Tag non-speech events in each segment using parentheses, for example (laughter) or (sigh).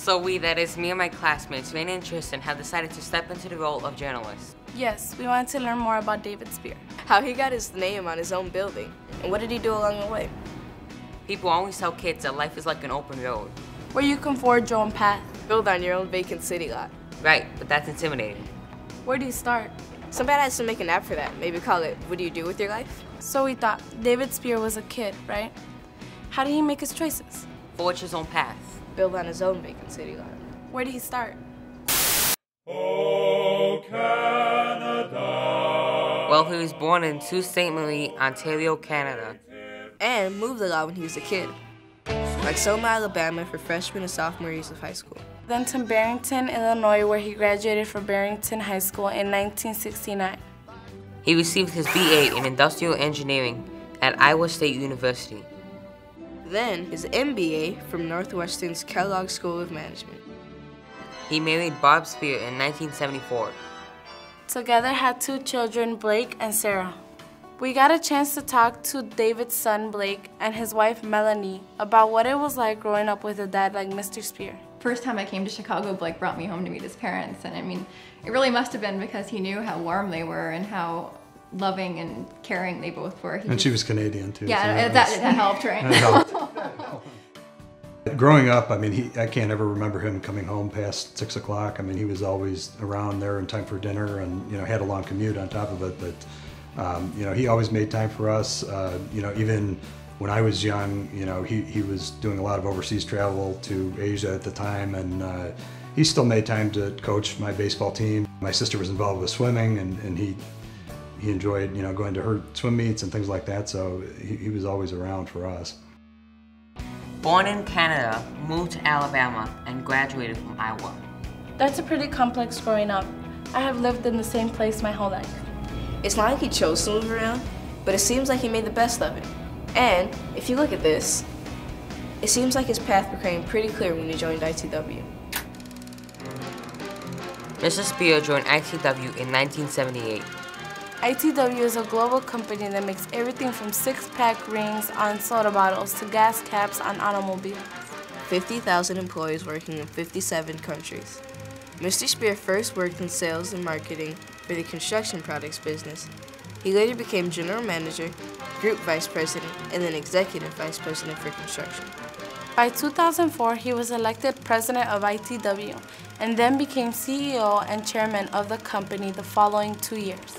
So we, that is me and my classmates, Raina and Tristan, have decided to step into the role of journalists. Yes, we wanted to learn more about David Speer. How he got his name on his own building, and what did he do along the way? People always tell kids that life is like an open road. Where you can forge your own path. Build on your own vacant city lot. Right, but that's intimidating. Where do you start? Somebody has to make an app for that. Maybe call it, What Do You Do With Your Life? So we thought David Speer was a kid, right? How did he make his choices? Forge his own path. Build on his own vacant city lot. Where did he start? Oh, Canada. Well, he was born in Sault Ste. Marie, Ontario, Canada. And moved a lot when he was a kid. Like Selma, Alabama for freshman and sophomore years of high school. Then to Barrington, Illinois, where he graduated from Barrington High School in 1969. He received his BA in Industrial Engineering at Iowa State University. Then his MBA from Northwestern's Kellogg School of Management. He married Bob Speer in 1974. Together had two children, Blake and Sarah. We got a chance to talk to David's son, Blake, and his wife, Melanie, about what it was like growing up with a dad like Mr. Speer. First time I came to Chicago, Blake brought me home to meet his parents, and I mean, it really must have been because he knew how warm they were and how loving and caring they both were. He and she was Canadian too. Yeah, so that, that, that, helped, right? that helped. (laughs) Growing up, I mean, he, I can't ever remember him coming home past six o'clock. I mean, he was always around there in time for dinner, and you know, had a long commute on top of it. But um, you know, he always made time for us. Uh, you know, even when I was young, you know, he, he was doing a lot of overseas travel to Asia at the time, and uh, he still made time to coach my baseball team. My sister was involved with swimming, and, and he he enjoyed, you know, going to her swim meets and things like that. So he, he was always around for us. Born in Canada, moved to Alabama, and graduated from Iowa. That's a pretty complex growing up. I have lived in the same place my whole life. It's not like he chose to move around, but it seems like he made the best of it. And if you look at this, it seems like his path became pretty clear when he joined ITW. Mr. Speer joined ITW in 1978. ITW is a global company that makes everything from six-pack rings on soda bottles to gas caps on automobiles. 50,000 employees working in 57 countries. Mr. Speer first worked in sales and marketing for the construction products business. He later became general manager, group vice president, and then executive vice president for construction. By 2004, he was elected president of ITW and then became CEO and chairman of the company the following two years.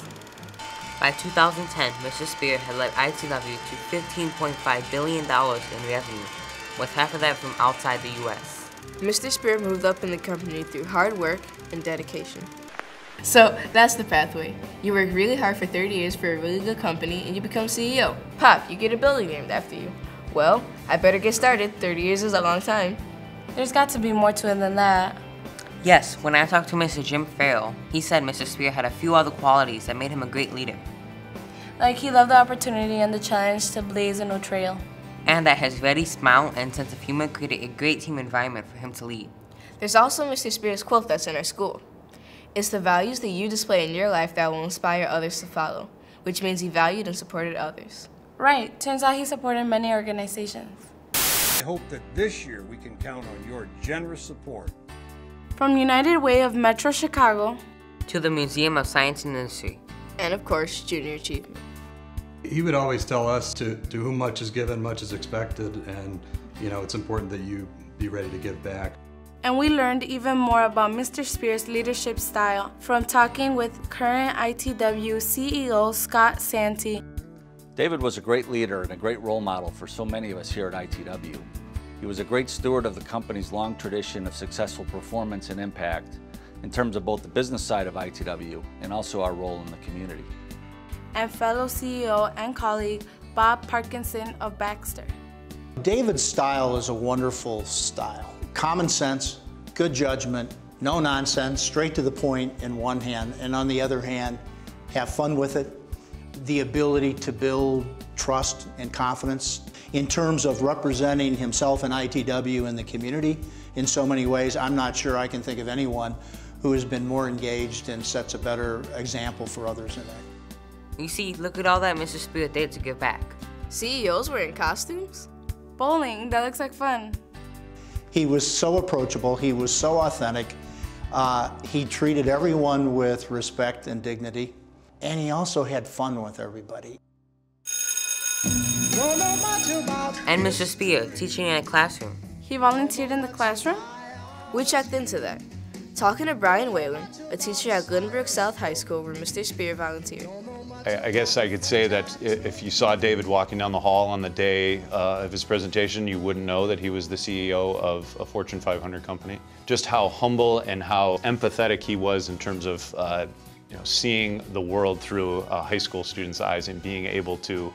By 2010, Mr. Speer had led ITW to $15.5 billion in revenue, with half of that from outside the U.S. Mr. Speer moved up in the company through hard work and dedication. So that's the pathway. You work really hard for 30 years for a really good company and you become CEO. Pop, you get a building named after you. Well, I better get started. 30 years is a long time. There's got to be more to it than that. Yes, when I talked to Mr. Jim Farrell, he said Mr. Speer had a few other qualities that made him a great leader. Like he loved the opportunity and the challenge to blaze a new trail. And that his ready smile and sense of humor created a great team environment for him to lead. There's also Mr. Speer's quote that's in our school. It's the values that you display in your life that will inspire others to follow, which means he valued and supported others. Right. Turns out he supported many organizations. I hope that this year we can count on your generous support. From United Way of Metro Chicago to the Museum of Science and Industry. And of course, Junior Achievement. He would always tell us to, to whom much is given, much is expected, and you know, it's important that you be ready to give back. And we learned even more about Mr. Speer's leadership style from talking with current ITW CEO Scott Santi. David was a great leader and a great role model for so many of us here at ITW. He was a great steward of the company's long tradition of successful performance and impact in terms of both the business side of ITW and also our role in the community. And fellow CEO and colleague Bob Parkinson of Baxter. David's style is a wonderful style. Common sense, good judgment, no nonsense, straight to the point in one hand, and on the other hand, have fun with it. The ability to build trust and confidence in terms of representing himself and ITW in the community in so many ways. I'm not sure I can think of anyone who has been more engaged and sets a better example for others in that. You see, look at all that Mr. Speer did to give back. CEOs wearing costumes? Bowling, that looks like fun. He was so approachable, he was so authentic, uh, he treated everyone with respect and dignity, and he also had fun with everybody. And Mr. Speer, teaching in a classroom. He volunteered in the classroom? We checked into that. Talking to Brian Whalen, a teacher at Glenbrook South High School where Mr. Speer volunteered. I guess I could say that if you saw David walking down the hall on the day uh, of his presentation, you wouldn't know that he was the CEO of a Fortune 500 company. Just how humble and how empathetic he was in terms of uh, you know, seeing the world through a high school student's eyes and being able to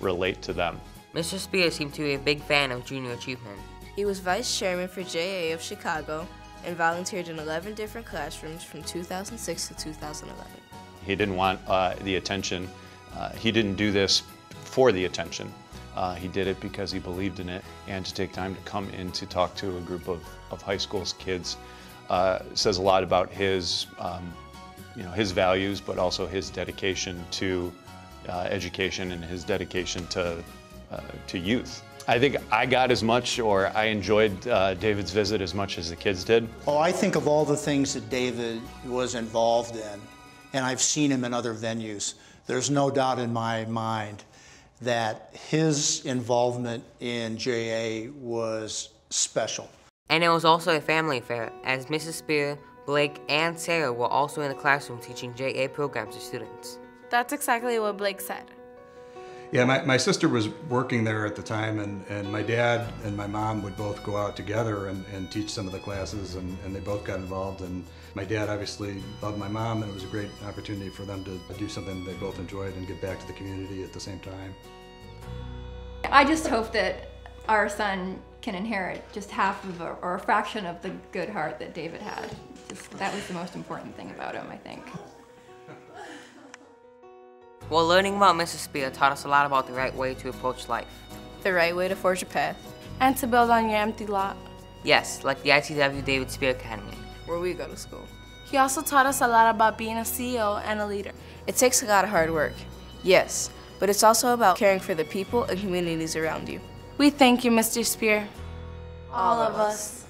relate to them. Mr. Speers seemed to be a big fan of junior achievement. He was vice chairman for JA of Chicago and volunteered in 11 different classrooms from 2006 to 2011. He didn't want uh, the attention. Uh, he didn't do this for the attention. Uh, he did it because he believed in it and to take time to come in to talk to a group of, of high school kids uh, says a lot about his, um, you know, his values, but also his dedication to uh, education and his dedication to, uh, to youth. I think I got as much, or I enjoyed uh, David's visit as much as the kids did. Oh, I think of all the things that David was involved in, and I've seen him in other venues. There's no doubt in my mind that his involvement in JA was special. And it was also a family affair, as Mrs. Speer, Blake, and Sarah were also in the classroom teaching JA programs to students. That's exactly what Blake said. Yeah, my, my sister was working there at the time, and, and my dad and my mom would both go out together and, and teach some of the classes, and, and they both got involved. And my dad obviously loved my mom, and it was a great opportunity for them to do something they both enjoyed and give back to the community at the same time. I just hope that our son can inherit just half of a, or a fraction of the good heart that David had. Just, that was the most important thing about him, I think. Well, learning about Mrs. Speer taught us a lot about the right way to approach life. The right way to forge a path. And to build on your empty lot. Yes, like the ITW David Speer Academy. Where we go to school. He also taught us a lot about being a CEO and a leader. It takes a lot of hard work, yes, but it's also about caring for the people and communities around you. We thank you, Mr. Speer. All, All of us. us.